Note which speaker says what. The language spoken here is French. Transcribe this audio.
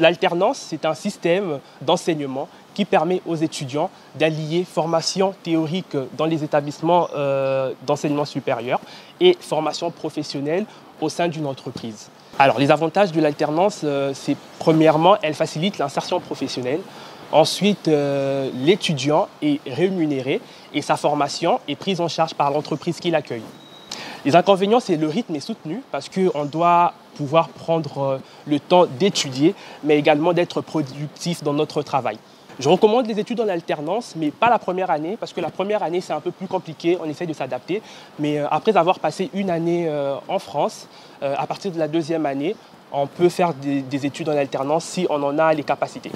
Speaker 1: L'alternance, c'est un système d'enseignement qui permet aux étudiants d'allier formation théorique dans les établissements euh, d'enseignement supérieur et formation professionnelle au sein d'une entreprise. Alors, les avantages de l'alternance, euh, c'est premièrement, elle facilite l'insertion professionnelle. Ensuite, euh, l'étudiant est rémunéré et sa formation est prise en charge par l'entreprise qui l'accueille. Les inconvénients, c'est le rythme est soutenu parce qu'on doit pouvoir prendre le temps d'étudier, mais également d'être productif dans notre travail. Je recommande les études en alternance, mais pas la première année, parce que la première année, c'est un peu plus compliqué, on essaie de s'adapter. Mais euh, après avoir passé une année euh, en France, euh, à partir de la deuxième année, on peut faire des études en alternance si on en a les capacités.